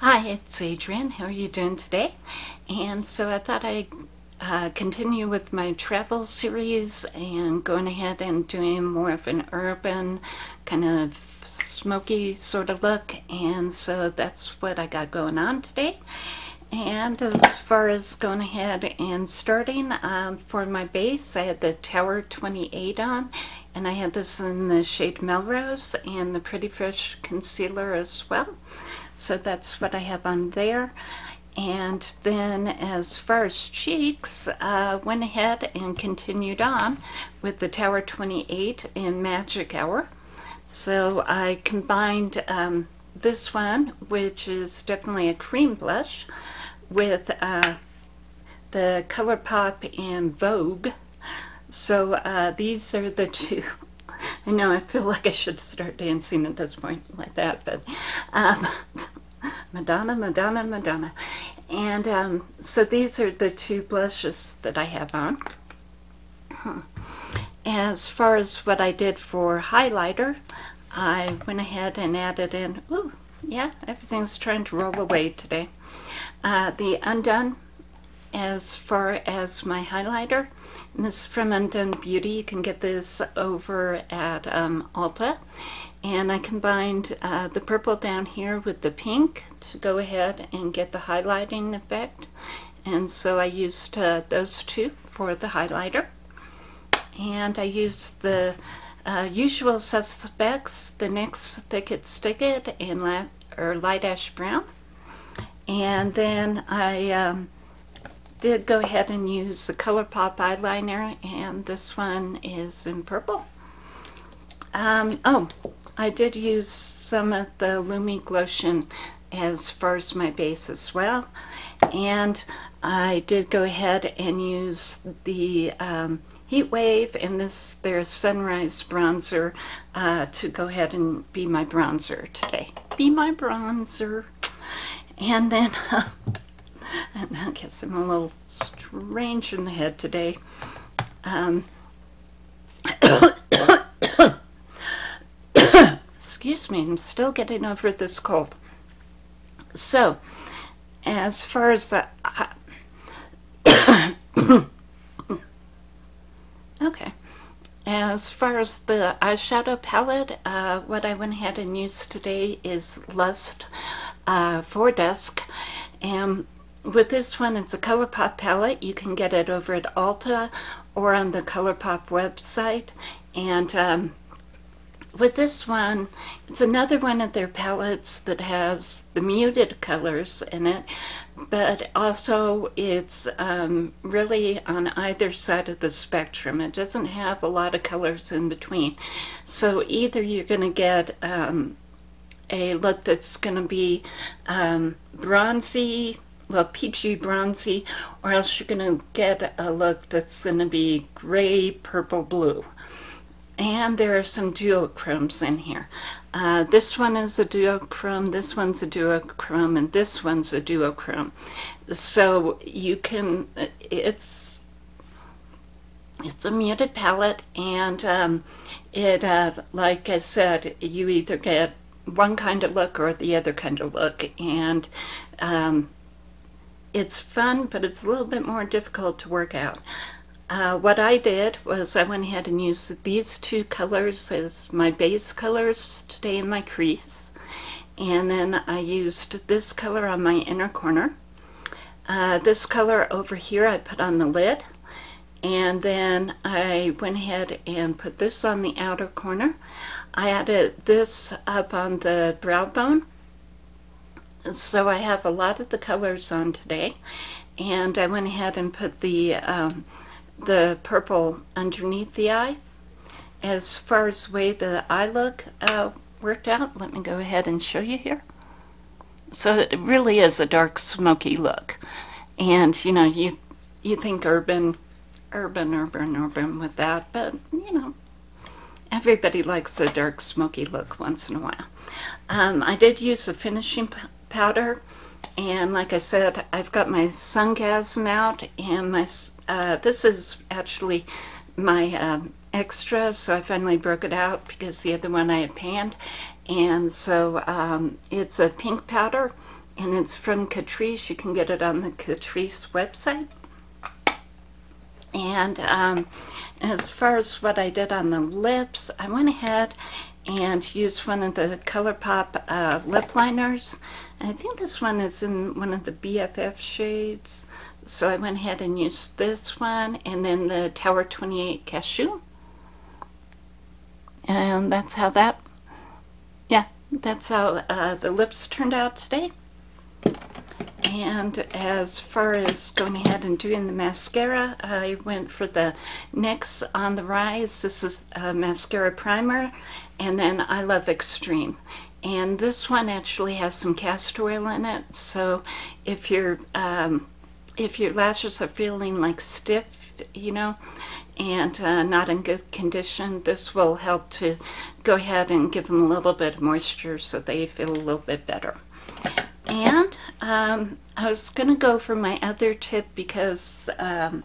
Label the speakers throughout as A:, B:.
A: Hi, it's Adrienne. How are you doing today? And so I thought I'd uh, continue with my travel series and going ahead and doing more of an urban kind of smoky sort of look. And so that's what I got going on today. And as far as going ahead and starting um, for my base, I had the Tower 28 on, and I had this in the shade Melrose and the Pretty Fresh concealer as well. So that's what I have on there. And then as far as cheeks, uh, went ahead and continued on with the Tower 28 in Magic Hour. So I combined um, this one, which is definitely a cream blush, with uh, the ColourPop and Vogue. So uh, these are the two. I know I feel like I should start dancing at this point like that, but um, Madonna, Madonna, Madonna. And um, so these are the two blushes that I have on. As far as what I did for highlighter, I went ahead and added in, ooh, yeah, everything's trying to roll away today. Uh, the Undone as far as my highlighter. And this is from Undone Beauty. You can get this over at um, Ulta. And I combined uh, the purple down here with the pink to go ahead and get the highlighting effect. And so I used uh, those two for the highlighter. And I used the uh, usual suspects, the NYX Thick It Stick It and light, or Light Ash Brown. And then I um, did go ahead and use the ColourPop eyeliner, and this one is in purple. Um, oh, I did use some of the Lumi Glotion as far as my base as well. And I did go ahead and use the um, Heat Wave and this their Sunrise Bronzer uh, to go ahead and be my bronzer today. Be my bronzer. And then, and I guess I'm a little strange in the head today. Um, excuse me, I'm still getting over this cold. So, as far as the... Uh, okay. As far as the eyeshadow palette, uh, what I went ahead and used today is Lust uh, for Dusk. And with this one, it's a ColourPop palette. You can get it over at Ulta or on the ColourPop website. And um, with this one, it's another one of their palettes that has the muted colors in it, but also it's um, really on either side of the spectrum. It doesn't have a lot of colors in between. So either you're going to get um, a look that's going to be um, bronzy, well, peachy bronzy, or else you're going to get a look that's going to be gray, purple, blue. And there are some duochromes in here. Uh, this one is a duochrome, this one's a duochrome, and this one's a duochrome. So you can, it's, it's a muted palette, and um, it, uh, like I said, you either get one kind of look or the other kind of look. And um, it's fun, but it's a little bit more difficult to work out. Uh, what I did was I went ahead and used these two colors as my base colors today in my crease. And then I used this color on my inner corner. Uh, this color over here I put on the lid. And then I went ahead and put this on the outer corner. I added this up on the brow bone. So I have a lot of the colors on today. And I went ahead and put the um, the purple underneath the eye. As far as the way the eye look uh, worked out, let me go ahead and show you here. So it really is a dark smoky look. And you know, you you think urban, urban, urban, urban with that, but you know, everybody likes a dark smoky look once in a while. Um, I did use a finishing powder and like I said, I've got my Sungasm out, and my uh, this is actually my um, extra, so I finally broke it out because the other one I had panned. And so um, it's a pink powder, and it's from Catrice. You can get it on the Catrice website. And um, as far as what I did on the lips, I went ahead and used one of the ColourPop uh, lip liners. And I think this one is in one of the BFF shades. So I went ahead and used this one and then the Tower 28 Cashew. And that's how that, yeah, that's how uh, the lips turned out today. And as far as going ahead and doing the mascara, I went for the NYX on the Rise. This is a mascara primer, and then I Love Extreme. And this one actually has some castor oil in it, so if your um, if your lashes are feeling like stiff, you know, and uh, not in good condition, this will help to go ahead and give them a little bit of moisture so they feel a little bit better. And um, I was going to go for my other tip because um,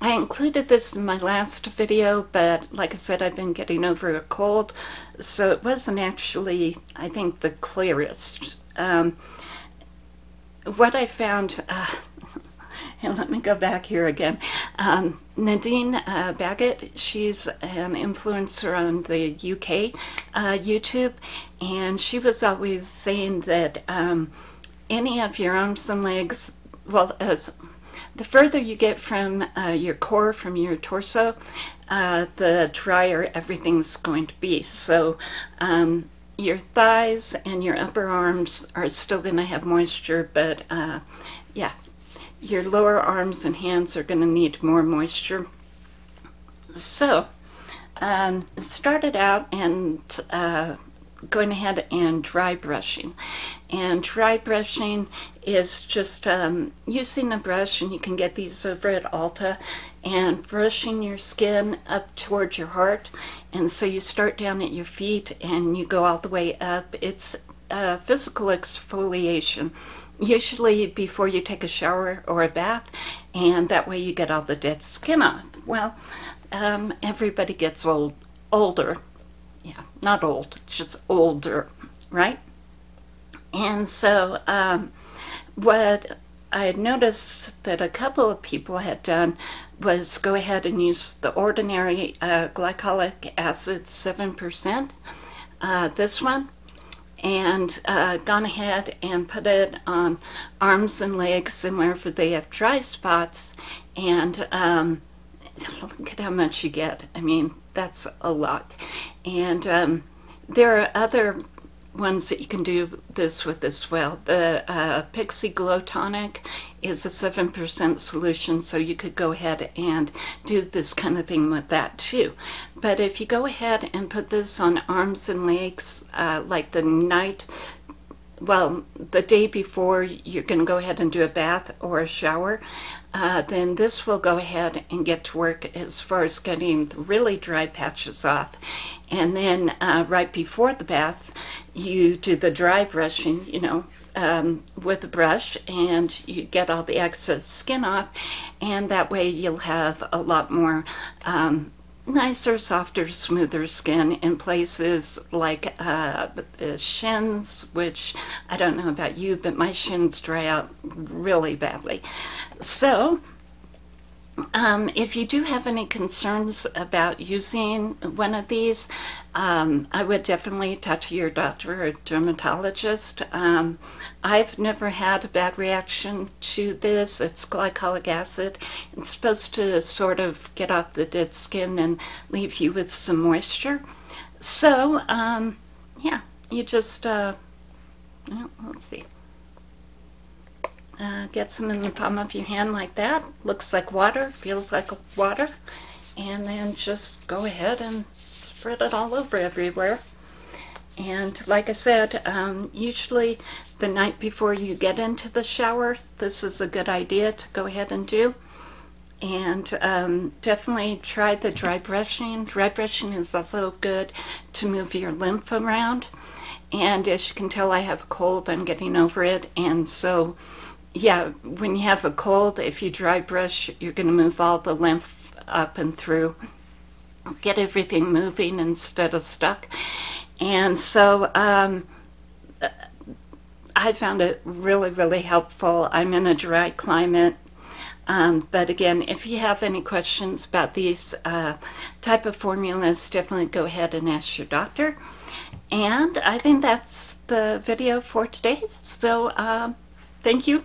A: I included this in my last video, but like I said, I've been getting over a cold, so it wasn't actually, I think, the clearest. Um, what I found, uh, and let me go back here again. Um, Nadine uh, Baggott, she's an influencer on the UK uh, YouTube, and she was always saying that um, any of your arms and legs, well, as the further you get from uh, your core, from your torso, uh, the drier everything's going to be. So um, your thighs and your upper arms are still going to have moisture, but uh, yeah, your lower arms and hands are going to need more moisture. So, um, started out and uh, going ahead and dry brushing. And dry brushing is just um, using a brush, and you can get these over at Ulta, and brushing your skin up towards your heart. And so you start down at your feet and you go all the way up. It's uh, physical exfoliation usually before you take a shower or a bath, and that way you get all the dead skin off. Well, um, everybody gets old, older. Yeah, not old, just older, right? And so um, what I had noticed that a couple of people had done was go ahead and use the ordinary uh, glycolic acid 7%, uh, this one, and uh, gone ahead and put it on arms and legs and wherever they have dry spots. And um, look at how much you get. I mean, that's a lot. And um, there are other ones that you can do this with as well. The uh, Pixi Glow Tonic is a 7% solution, so you could go ahead and do this kind of thing with that too. But if you go ahead and put this on arms and legs, uh, like the night well, the day before you're going to go ahead and do a bath or a shower, uh, then this will go ahead and get to work as far as getting the really dry patches off. And then uh, right before the bath, you do the dry brushing, you know, um, with a brush and you get all the excess skin off. And that way you'll have a lot more um, nicer, softer, smoother skin in places like uh, the shins, which I don't know about you, but my shins dry out really badly. So um, if you do have any concerns about using one of these, um, I would definitely talk to your doctor or dermatologist. Um, I've never had a bad reaction to this. It's glycolic acid. It's supposed to sort of get off the dead skin and leave you with some moisture. So, um, yeah, you just, uh, well, let's see. Uh, get some in the palm of your hand like that. Looks like water, feels like water. And then just go ahead and spread it all over everywhere. And like I said, um, usually the night before you get into the shower, this is a good idea to go ahead and do. And um, definitely try the dry brushing. Dry brushing is also good to move your lymph around. And as you can tell, I have a cold. I'm getting over it. And so yeah, when you have a cold, if you dry brush, you're going to move all the lymph up and through, get everything moving instead of stuck. And so um, I found it really, really helpful. I'm in a dry climate. Um, but again, if you have any questions about these uh, type of formulas, definitely go ahead and ask your doctor. And I think that's the video for today. So um, thank you.